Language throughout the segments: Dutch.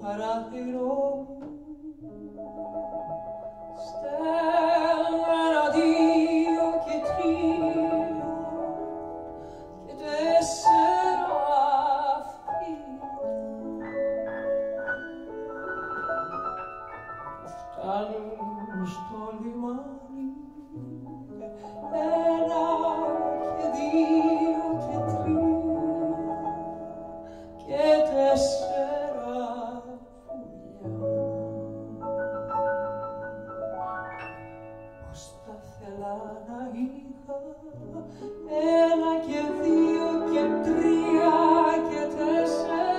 para είχα και δύο και τρία και τέσσερα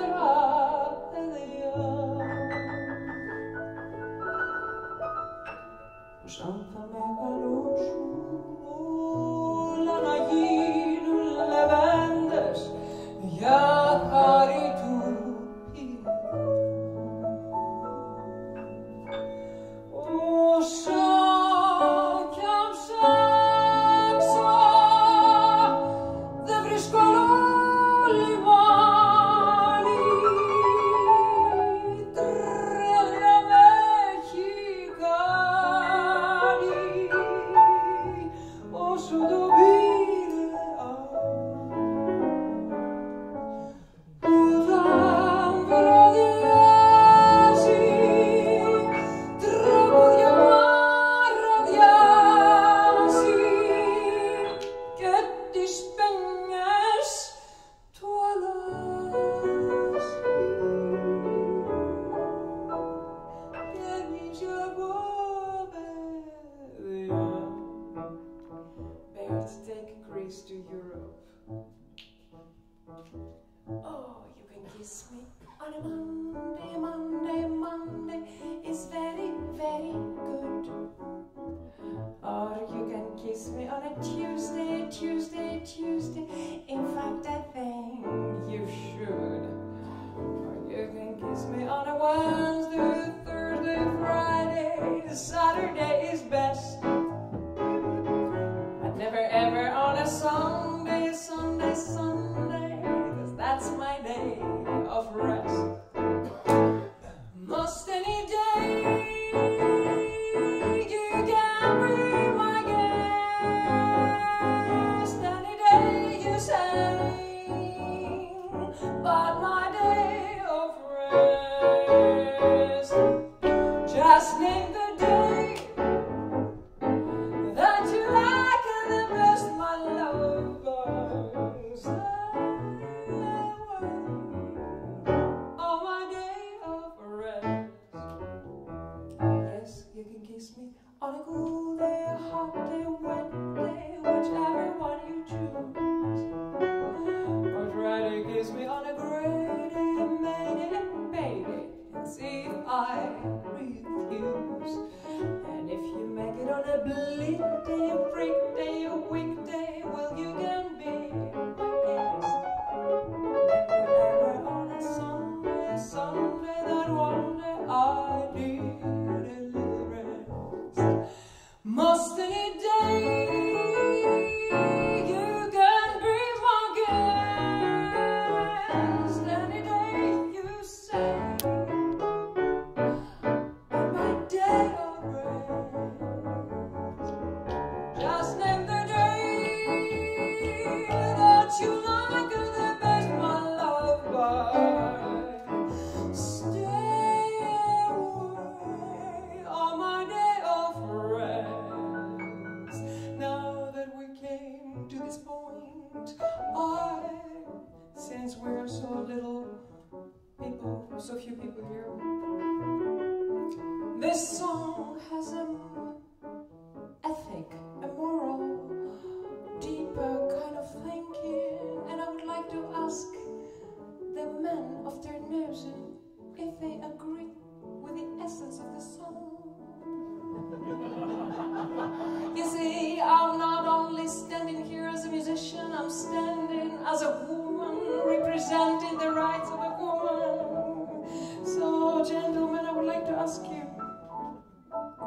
I'm standing as a woman representing the rights of a woman. So, gentlemen, I would like to ask you,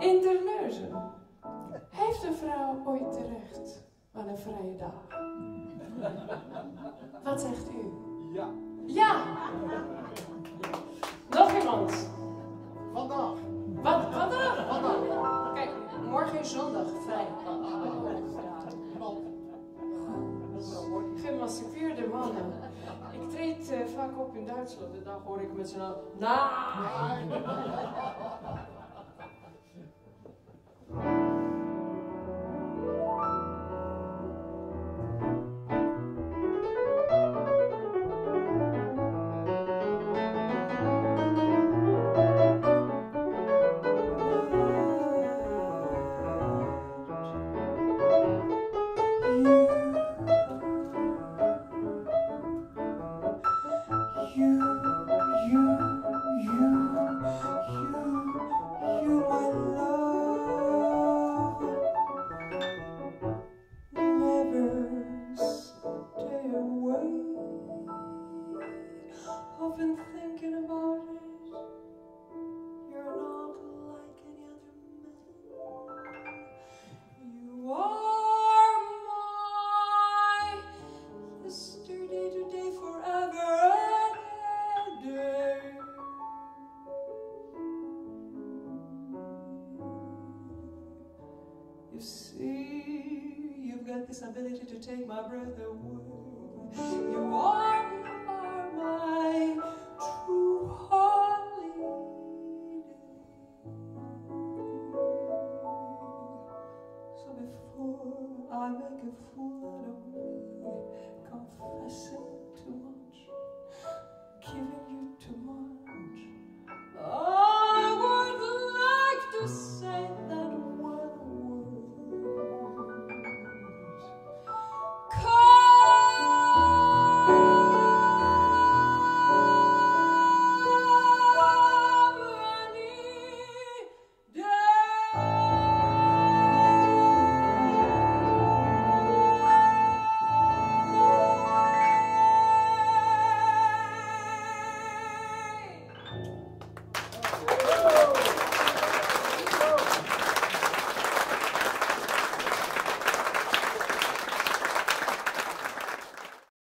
interneuzen, heeft een vrouw ooit terecht aan een vrije dag? Wat zegt u? Ja. Ja! Nog iemand? Vandaag. Wat? Vandaag? Vandaag. Kijk, morgen is zondag. op in Duitsland en daar hoor ik met z'n allen. Nee! this ability to take my breath away. You are.